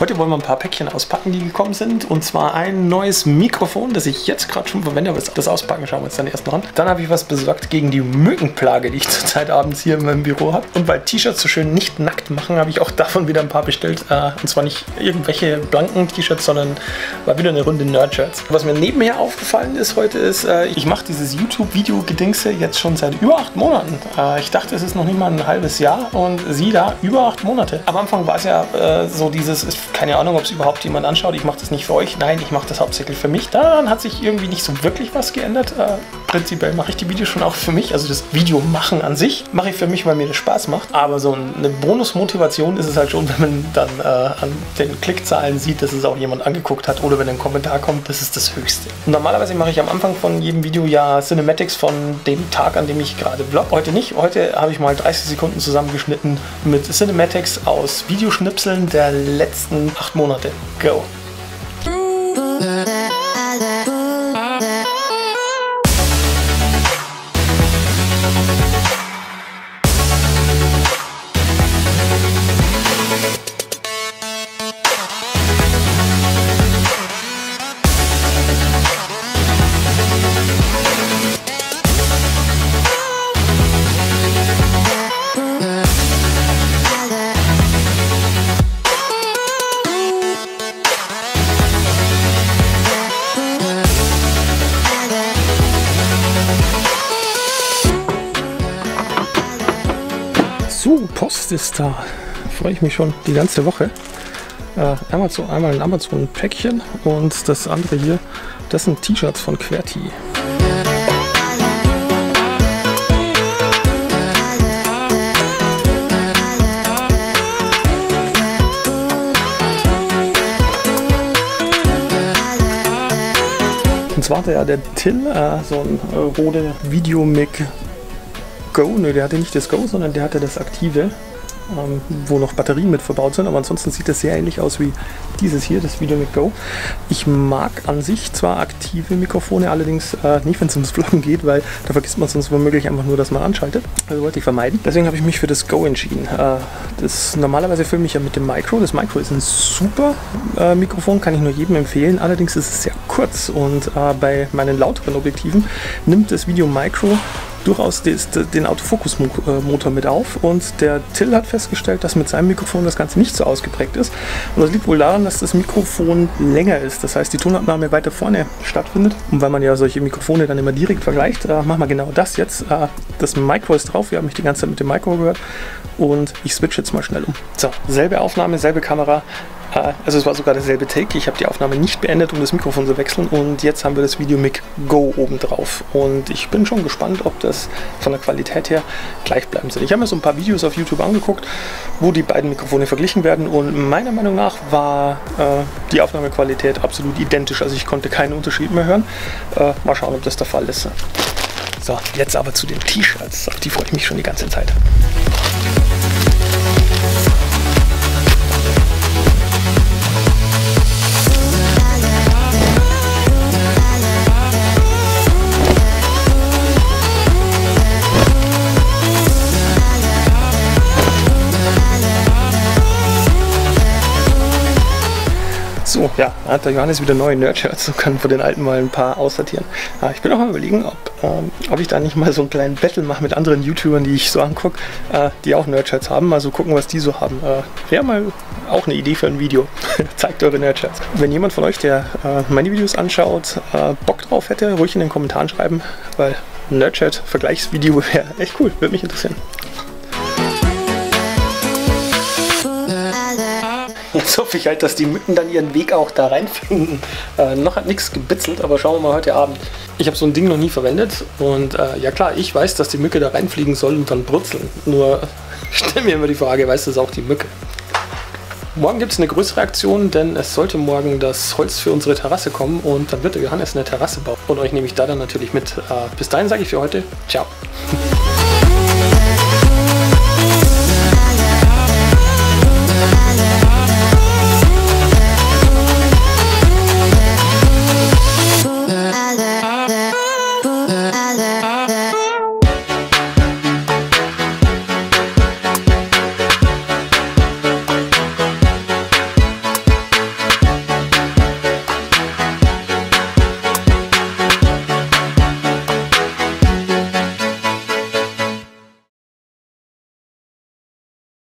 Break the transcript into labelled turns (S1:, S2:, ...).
S1: Heute wollen wir ein paar Päckchen auspacken, die gekommen sind. Und zwar ein neues Mikrofon, das ich jetzt gerade schon verwende, aber das Auspacken schauen wir uns dann erst noch an. Dann habe ich was besorgt gegen die Mückenplage, die ich zurzeit abends hier in meinem Büro habe. Und weil T-Shirts so schön nicht nackt machen, habe ich auch davon wieder ein paar bestellt. Äh, und zwar nicht irgendwelche blanken T-Shirts, sondern war wieder eine Runde Nerd-Shirts. Was mir nebenher aufgefallen ist heute ist, äh, ich mache dieses YouTube-Video-Gedingse jetzt schon seit über acht Monaten. Äh, ich dachte, es ist noch nicht mal ein halbes Jahr und sie da über acht Monate. Am Anfang war es ja so dieses, keine Ahnung, ob es überhaupt jemand anschaut. Ich mache das nicht für euch. Nein, ich mache das hauptsächlich für mich. Daran hat sich irgendwie nicht so wirklich was geändert. Äh, prinzipiell mache ich die Videos schon auch für mich. Also das Video machen an sich mache ich für mich, weil mir das Spaß macht. Aber so eine Bonusmotivation ist es halt schon, wenn man dann äh, an den Klickzahlen sieht, dass es auch jemand angeguckt hat oder wenn ein Kommentar kommt, das ist das Höchste. Und normalerweise mache ich am Anfang von jedem Video ja Cinematics von dem Tag, an dem ich gerade vlog. Heute nicht. Heute habe ich mal 30 Sekunden zusammengeschnitten mit Cinematics aus Videoschnipseln der letzten acht Monate. Go! So, Post ist da. Freue ich mich schon die ganze Woche. Äh, Amazon, einmal ein Amazon-Päckchen und das andere hier, das sind T-Shirts von Querti. Und zwar ja der Till äh, so ein äh, Rode Videomic Go, ne, der hatte nicht das Go, sondern der hatte das aktive, ähm, wo noch Batterien mit verbaut sind, aber ansonsten sieht das sehr ähnlich aus wie dieses hier, das Video mit Go. Ich mag an sich zwar aktive Mikrofone, allerdings äh, nicht, wenn es ums Vloggen geht, weil da vergisst man sonst womöglich einfach nur, dass man anschaltet. Also wollte ich vermeiden. Deswegen habe ich mich für das Go entschieden. Äh, das, normalerweise filme ich ja mit dem Micro. Das Micro ist ein super äh, Mikrofon, kann ich nur jedem empfehlen. Allerdings ist es sehr kurz und äh, bei meinen lauteren Objektiven nimmt das Video Micro durchaus den Autofokus-Motor mit auf und der Till hat festgestellt, dass mit seinem Mikrofon das Ganze nicht so ausgeprägt ist. Und das liegt wohl daran, dass das Mikrofon länger ist. Das heißt, die Tonabnahme weiter vorne stattfindet. Und weil man ja solche Mikrofone dann immer direkt vergleicht, äh, machen wir genau das jetzt. Äh, das Mikro ist drauf, wir haben mich die ganze Zeit mit dem Mikro gehört und ich switch jetzt mal schnell um. So, selbe Aufnahme, selbe Kamera, also es war sogar derselbe Take. Ich habe die Aufnahme nicht beendet, um das Mikrofon zu wechseln und jetzt haben wir das Video Mic Go oben drauf. Und ich bin schon gespannt, ob das von der Qualität her gleich bleiben soll. Ich habe mir so ein paar Videos auf YouTube angeguckt, wo die beiden Mikrofone verglichen werden und meiner Meinung nach war äh, die Aufnahmequalität absolut identisch. Also ich konnte keinen Unterschied mehr hören. Äh, mal schauen, ob das der Fall ist. So, jetzt aber zu den T-Shirts. Auf die freue ich mich schon die ganze Zeit. So, ja, hat der Johannes wieder neue Nerdshirts und kann von den alten mal ein paar aussortieren. Ja, ich bin auch mal überlegen, ob, ähm, ob ich da nicht mal so einen kleinen Battle mache mit anderen YouTubern, die ich so angucke, äh, die auch Nerdshirts haben. Mal so gucken, was die so haben. Äh, Wäre mal auch eine Idee für ein Video. Zeigt eure Nerdshirts. Wenn jemand von euch, der äh, meine Videos anschaut, äh, Bock drauf hätte, ruhig in den Kommentaren schreiben, weil ein Nerdshirt-Vergleichsvideo wäre echt cool. Würde mich interessieren. Jetzt hoffe ich halt, dass die Mücken dann ihren Weg auch da reinfinden. Äh, noch hat nichts gebitzelt, aber schauen wir mal heute Abend. Ich habe so ein Ding noch nie verwendet und äh, ja klar, ich weiß, dass die Mücke da reinfliegen soll und dann brutzeln. Nur stell mir immer die Frage, weiß das auch die Mücke? Morgen gibt es eine größere Aktion, denn es sollte morgen das Holz für unsere Terrasse kommen und dann wird der Johannes eine Terrasse bauen. Und euch nehme ich da dann natürlich mit. Äh, bis dahin sage ich für heute, ciao.